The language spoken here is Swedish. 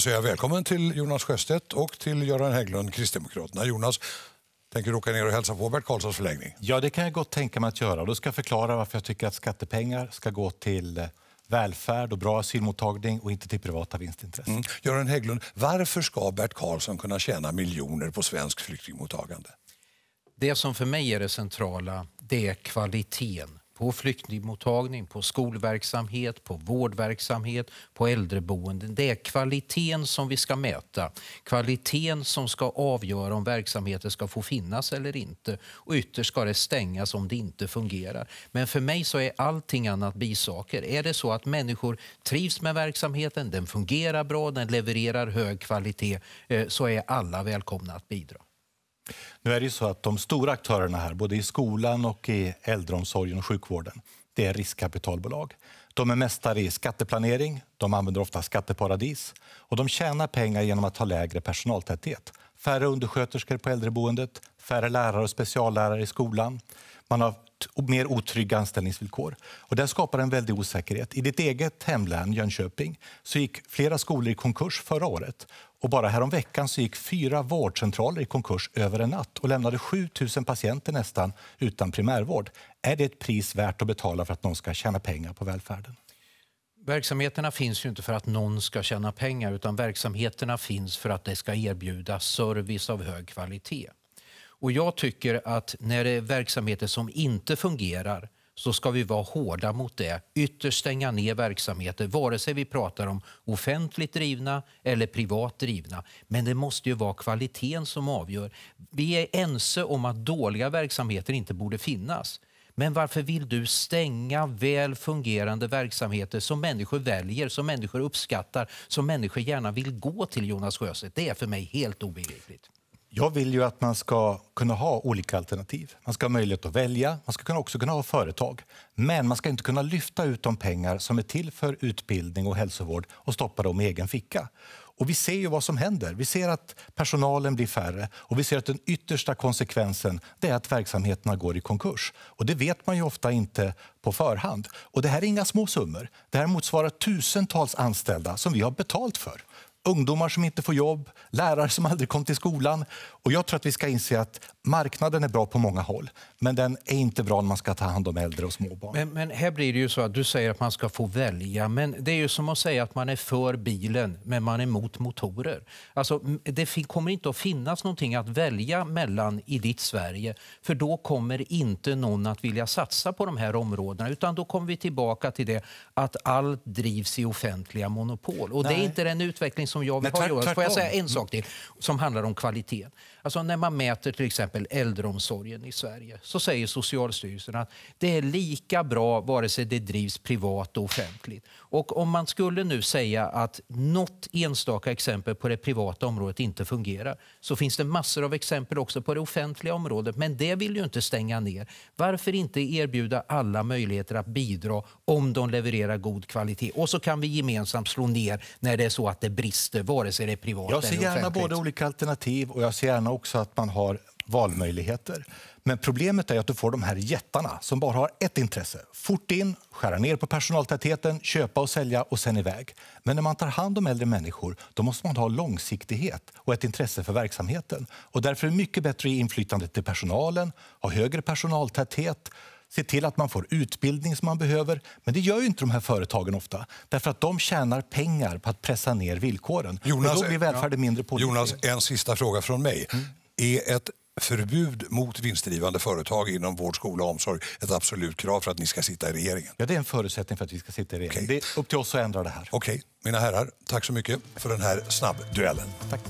Då säger jag välkommen till Jonas Sjöstedt och till Göran Hägglund, Kristdemokraterna. Jonas, tänker du åka ner och hälsa på Bert Karlssons förlängning? Ja, det kan jag gott tänka mig att göra. Då ska jag förklara varför jag tycker att skattepengar ska gå till eh, välfärd och bra asylmottagning och inte till privata vinstintressen. Mm. Göran Hägglund, varför ska Bert Karlsson kunna tjäna miljoner på svensk flyktingmottagande? Det som för mig är det centrala, det är kvaliteten på flyktingmottagning, på skolverksamhet, på vårdverksamhet, på äldreboenden. Det är kvaliteten som vi ska mäta. Kvaliteten som ska avgöra om verksamheter ska få finnas eller inte. Och ytterst ska det stängas om det inte fungerar. Men för mig så är allting annat bisaker. Är det så att människor trivs med verksamheten, den fungerar bra, den levererar hög kvalitet, eh, så är alla välkomna att bidra. Nu är det så att de stora aktörerna här, både i skolan och i äldreomsorgen och sjukvården, det är riskkapitalbolag. De är mästare i skatteplanering, de använder ofta skatteparadis och de tjänar pengar genom att ha lägre personaltäthet. Färre undersköterskor på äldreboendet, färre lärare och speciallärare i skolan. Man har och mer otrygga anställningsvillkor. Och det skapar en väldig osäkerhet. I ditt eget hemlän, Jönköping, så gick flera skolor i konkurs förra året. Och bara häromveckan så gick fyra vårdcentraler i konkurs över en natt och lämnade 7 000 patienter nästan utan primärvård. Är det ett pris värt att betala för att någon ska tjäna pengar på välfärden? Verksamheterna finns ju inte för att någon ska tjäna pengar utan verksamheterna finns för att det ska erbjuda service av hög kvalitet. Och jag tycker att när det är verksamheter som inte fungerar så ska vi vara hårda mot det. Ytterst stänga ner verksamheter, vare sig vi pratar om offentligt drivna eller privat drivna. Men det måste ju vara kvaliteten som avgör. Vi är ense om att dåliga verksamheter inte borde finnas. Men varför vill du stänga väl fungerande verksamheter som människor väljer, som människor uppskattar, som människor gärna vill gå till, Jonas Sjöstedt? Det är för mig helt obegripligt. Jag vill ju att man ska kunna ha olika alternativ. Man ska ha möjlighet att välja, man ska också kunna ha företag. Men man ska inte kunna lyfta ut de pengar som är till för utbildning och hälsovård och stoppa dem i egen ficka. Och vi ser ju vad som händer. Vi ser att personalen blir färre och vi ser att den yttersta konsekvensen är att verksamheterna går i konkurs. Och det vet man ju ofta inte på förhand. Och det här är inga små summor. Det här motsvarar tusentals anställda som vi har betalt för ungdomar som inte får jobb, lärare som aldrig kom till skolan. Och jag tror att vi ska inse att marknaden är bra på många håll, men den är inte bra när man ska ta hand om äldre och småbarn. Men, men här blir det ju så att du säger att man ska få välja, men det är ju som att säga att man är för bilen, men man är emot motorer. Alltså, det kommer inte att finnas någonting att välja mellan i ditt Sverige, för då kommer inte någon att vilja satsa på de här områdena, utan då kommer vi tillbaka till det att allt drivs i offentliga monopol. Och Nej. det är inte den utveckling som jag vill ha. Får jag säga en sak till som handlar om kvalitet? Alltså när man mäter till exempel äldreomsorgen i Sverige så säger Socialstyrelsen att det är lika bra vare sig det drivs privat och offentligt. Och om man skulle nu säga att något enstaka exempel på det privata området inte fungerar så finns det massor av exempel också på det offentliga området. Men det vill ju inte stänga ner. Varför inte erbjuda alla möjligheter att bidra om de levererar god kvalitet? Och så kan vi gemensamt slå ner när det är så att det brister, vare sig det är privat Jag ser gärna både olika alternativ och jag ser gärna också att man har valmöjligheter. Men problemet är att du får de här jättarna som bara har ett intresse. Fort in, skära ner på personaltätheten, köpa och sälja och sen iväg. Men när man tar hand om äldre människor då måste man ha långsiktighet och ett intresse för verksamheten. Och därför är det mycket bättre inflytande till personalen, ha högre personaltäthet, se till att man får utbildning som man behöver. Men det gör inte de här företagen ofta, därför att de tjänar pengar på att pressa ner villkoren. Jonas, då blir välfärden ja. mindre pålitlig. Jonas, en sista fråga från mig. Mm. Är ett förbud mot vinstdrivande företag inom vård, skola och omsorg ett absolut krav för att ni ska sitta i regeringen? Ja, det är en förutsättning för att vi ska sitta i regeringen. Okay. Det är upp till oss att ändra det här. Okej, okay. mina herrar, tack så mycket för den här snabbduellen. Tack.